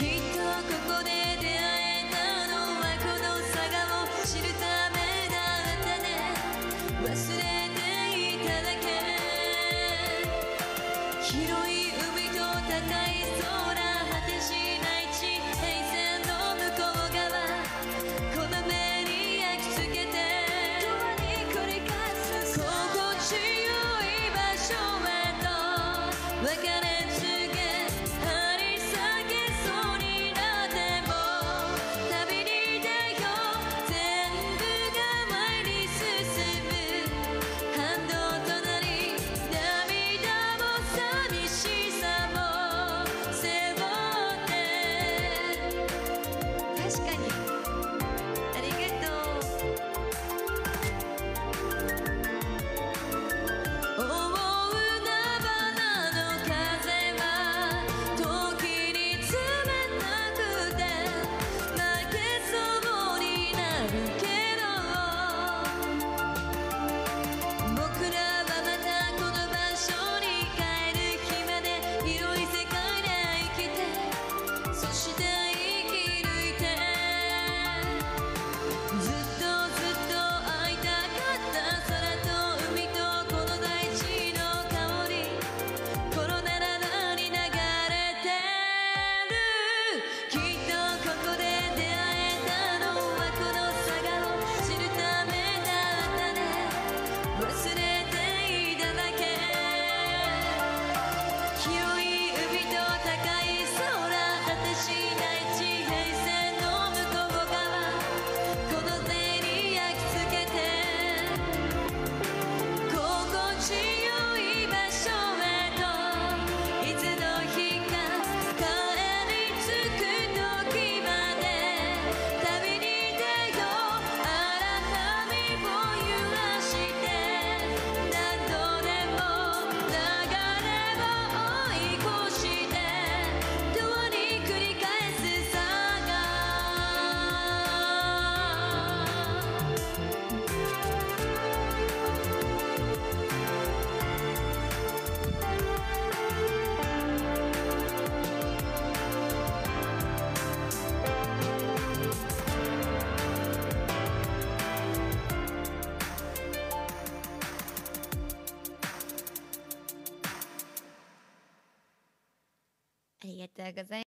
keep Doug as